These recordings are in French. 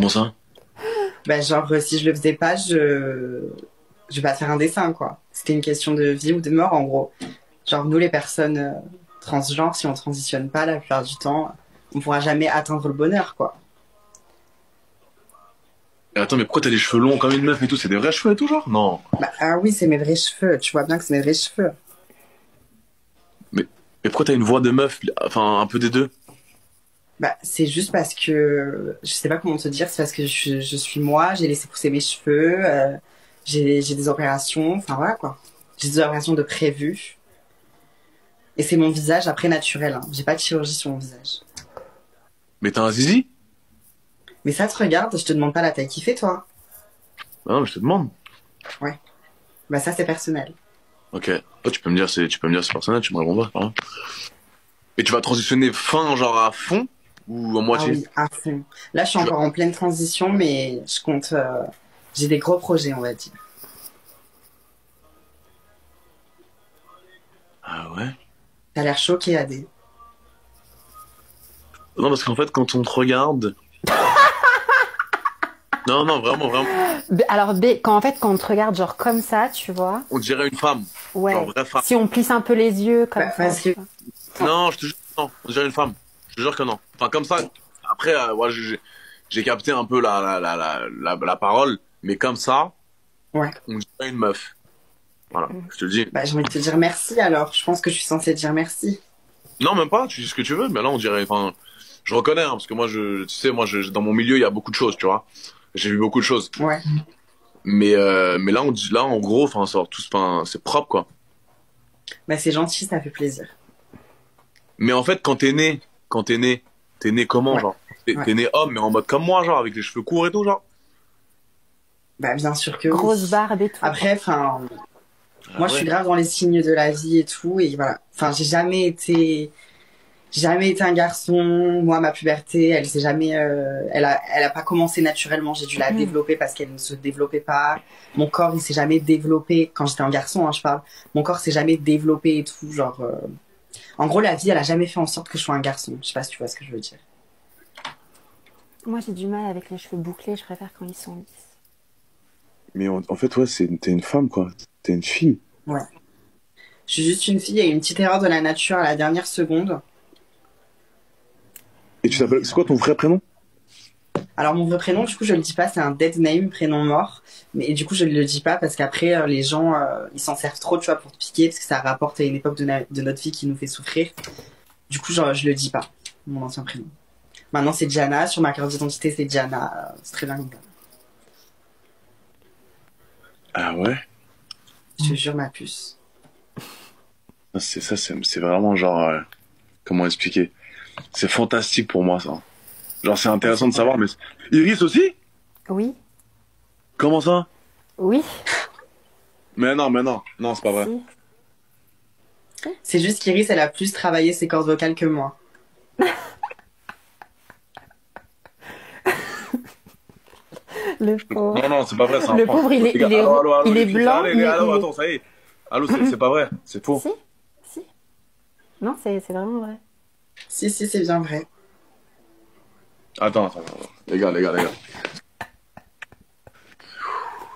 Comment ça? Bah, genre, euh, si je le faisais pas, je, je vais pas faire un dessin, quoi. C'était une question de vie ou de mort, en gros. Genre, nous, les personnes euh, transgenres, si on transitionne pas la plupart du temps, on pourra jamais atteindre le bonheur, quoi. Attends, mais pourquoi t'as les cheveux longs comme une meuf et tout? C'est des vrais cheveux et tout, genre? Non. Bah, ah oui, c'est mes vrais cheveux. Tu vois bien que c'est mes vrais cheveux. Et pourquoi t'as une voix de meuf Enfin, un peu des deux? Bah, c'est juste parce que je sais pas comment te dire, c'est parce que je, je suis moi, j'ai laissé pousser mes cheveux, euh, j'ai des opérations, enfin voilà quoi. J'ai des opérations de prévues. Et c'est mon visage après naturel, hein. j'ai pas de chirurgie sur mon visage. Mais t'as un zizi? Mais ça te regarde, je te demande pas la taille qu'il fait toi. Ah Non, mais je te demande. Bah ça c'est personnel. Ok. Oh, tu peux me dire, c'est, tu peux me dire, c'est personnel, tu me réponds pas. Hein. Et tu vas transitionner fin, genre à fond? Ou à Ah moitié oui, à fond. Là je suis Tu encore en pleine transition, mais je compte... euh, j'ai des gros projets on va dire. Ah ouais? T'as l'air choqué Adé. Non, parce qu'en fait, quand on te regarde. non, non, vraiment, vraiment. Alors, B, quand en fait, quand on te regarde genre comme ça, tu vois, On dirait une femme. ouais. Genre vraie femme. Si on plisse un peu les yeux comme Bah, ça. parce que-. Non, je te jure, non. On dirait une femme. Je te jure que non. Enfin, comme ça. Après, euh, ouais, j'ai, capté un peu la, la, la, la, la, parole, mais comme ça. Ouais. On dirait une meuf. Voilà, je te le dis. Bah j'ai envie de te dire merci alors, je pense que je suis censée dire merci. Non, même pas, tu dis ce que tu veux, mais là, on dirait, enfin, je reconnais, hein, parce que moi, je, tu sais, moi, je, dans mon milieu, il y a beaucoup de choses, tu vois. J'ai vu beaucoup de choses. Ouais. Mais, euh, mais là, on dit, là, en gros, sort enfin, c'est propre, quoi. Bah c'est gentil, ça fait plaisir. Mais en fait, quand t'es né, quand t'es né, t'es né comment, Ouais. genre? T'es, Ouais. né homme, mais en mode comme moi, genre, avec les cheveux courts et tout, genre? Bah bien sûr que oui. Grosse barbe et tout. Après, enfin, Ah moi je suis grave dans les signes de la vie et tout, et voilà. Enfin, j'ai jamais été, jamais été un garçon. Moi, ma puberté, elle s'est jamais, euh, elle a, elle a pas commencé naturellement. J'ai dû la Mhm. développer parce qu'elle ne se développait pas. Mon corps, il s'est jamais développé. Quand j'étais un garçon, hein, je parle. Mon corps s'est jamais développé et tout, genre. euh, En gros, la vie, elle a jamais fait en sorte que je sois un garçon. Je sais pas si tu vois ce que je veux dire. Moi, j'ai du mal avec les cheveux bouclés. Je préfère quand ils sont lisses. Mais en, en fait, ouais, c'est, t'es une femme, quoi. T'es une fille. Je suis juste une fille et une petite erreur de la nature à la dernière seconde. Et tu t'appelles, c'est quoi ton vrai prénom? Alors mon vrai prénom, du coup, je le dis pas, c'est un dead name, prénom mort. Mais et du coup, je ne le dis pas parce qu'après, euh, les gens, euh, ils s'en servent trop, tu vois, pour te piquer, parce que ça rapporte à une époque de, notre vie qui nous fait souffrir. Du coup, genre, je le dis pas, mon ancien prénom. Maintenant, c'est Diana. Sur ma carte d'identité, c'est Diana. Euh, C'est très bien comme ça. Ah ouais? Je te jure, ma puce. Ah, C'est ça, c'est, c'est vraiment genre, euh, comment expliquer? C'est fantastique pour moi, ça. Genre, c'est intéressant de savoir, mais Iris aussi Oui, Comment ça? Oui. Mais non, mais non, non, c'est pas vrai. si. C'est juste qu'Iris, elle a plus travaillé ses cordes vocales que moi. Le pauvre. Non, non, c'est pas vrai, c'est un Le pauvre, il est- il est- allô, allô, allô, il est blanc, Allez, mais allô, il est- attends, ça y est. Allô, c'est, pas vrai, c'est faux. Si, si. Non, c'est vraiment vrai. Si, si, c'est bien vrai. Attends, attends, attends. Les gars, les gars, les gars.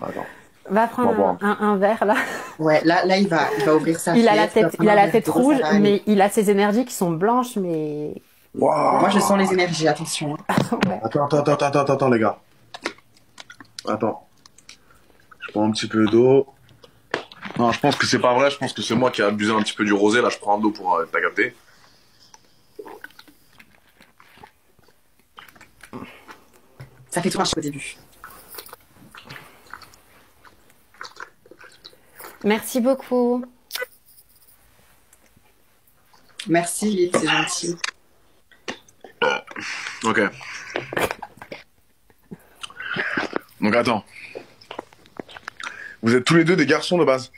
Attends. Va prendre un, verre là. Ouais, là, là, il va, il va ouvrir sa Il a la tête, il a la tête rouge, mais il a ses énergies qui sont blanches, mais. Waouh. Moi, je sens les énergies, attention. hein. Ouais. Attends, attends, attends, attends, attends, les gars. Attends. Je prends un petit peu d'eau. Non, je pense que c'est pas vrai, je pense que c'est moi qui ai abusé un petit peu du rosé, là, je prends un d'eau pour euh, t'as capté. Ça fait tout un choc au début. Merci beaucoup. Merci, Lille, c'est gentil. Ok. Donc attends. Vous êtes tous les deux des garçons de base.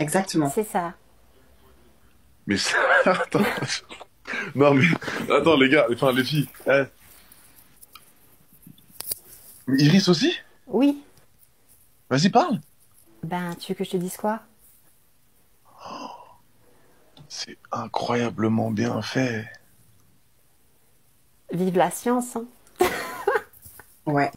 Exactement. C'est ça. Mais ça... attends. Non mais attends les gars, enfin les filles. eh. Mais Iris aussi? Oui. Vas-y parle. Ben, tu veux que je te dise quoi? C'est incroyablement bien fait. Vive la science. Hein. Ouais.